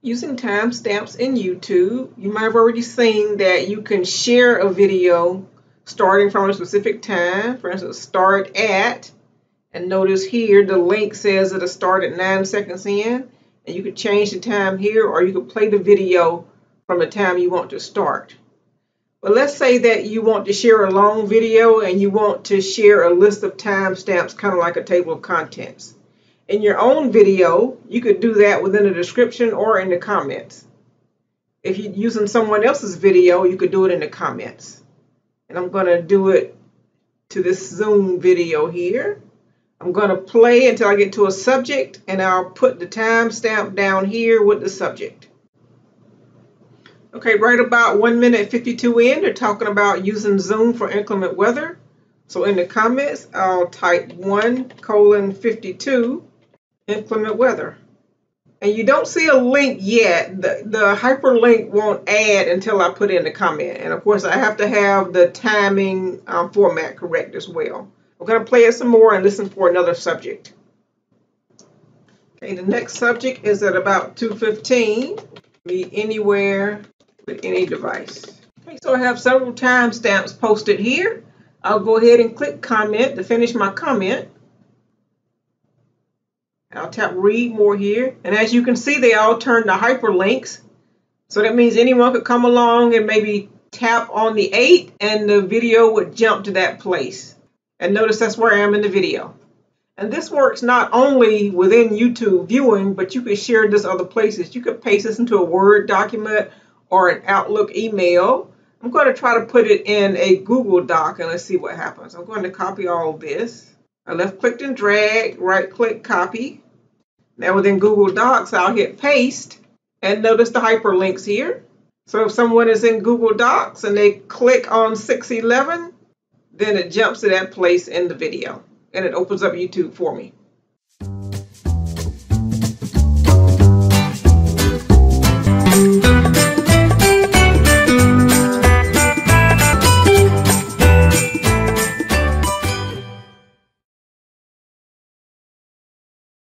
Using timestamps in YouTube, you might have already seen that you can share a video starting from a specific time. For instance, start at, and notice here the link says it'll start at 9 seconds in, and you could change the time here or you could play the video from the time you want to start. But let's say that you want to share a long video and you want to share a list of timestamps, kind of like a table of contents in your own video, you could do that within the description or in the comments. If you're using someone else's video, you could do it in the comments. And I'm going to do it to this Zoom video here. I'm going to play until I get to a subject, and I'll put the timestamp down here with the subject. Okay, right about 1 minute 52 in, they're talking about using Zoom for inclement weather. So in the comments, I'll type 1 colon 52 inclement weather. And you don't see a link yet. The, the hyperlink won't add until I put in the comment. And of course, I have to have the timing um, format correct as well. We're going to play it some more and listen for another subject. Okay, the next subject is at about 2.15. Be anywhere with any device. Okay, so I have several timestamps posted here. I'll go ahead and click comment to finish my comment. I'll tap read more here. And as you can see, they all turn to hyperlinks. So that means anyone could come along and maybe tap on the 8 and the video would jump to that place. And notice that's where I am in the video. And this works not only within YouTube viewing, but you could share this other places. You could paste this into a Word document or an Outlook email. I'm going to try to put it in a Google Doc and let's see what happens. I'm going to copy all this. I left clicked and drag, right click, copy. Now within Google Docs, I'll hit paste and notice the hyperlinks here. So if someone is in Google Docs and they click on 611, then it jumps to that place in the video and it opens up YouTube for me.